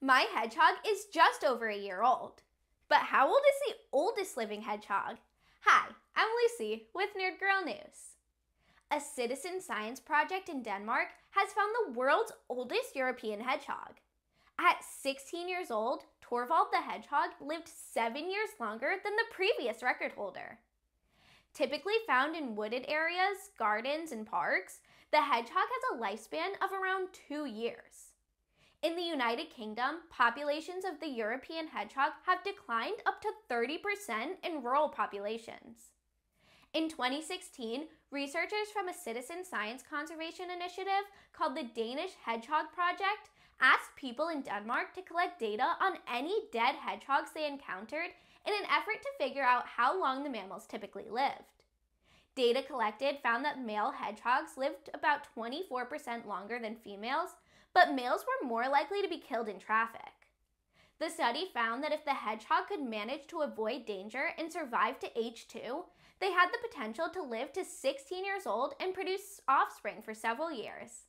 My hedgehog is just over a year old. But how old is the oldest living hedgehog? Hi, I'm Lucy with Nerd Girl News. A citizen science project in Denmark has found the world's oldest European hedgehog. At 16 years old, Torvald the hedgehog lived seven years longer than the previous record holder. Typically found in wooded areas, gardens, and parks, the hedgehog has a lifespan of around two years. In the United Kingdom, populations of the European hedgehog have declined up to 30% in rural populations. In 2016, researchers from a citizen science conservation initiative called the Danish Hedgehog Project asked people in Denmark to collect data on any dead hedgehogs they encountered in an effort to figure out how long the mammals typically lived. Data collected found that male hedgehogs lived about 24% longer than females, but males were more likely to be killed in traffic. The study found that if the hedgehog could manage to avoid danger and survive to age 2, they had the potential to live to 16 years old and produce offspring for several years.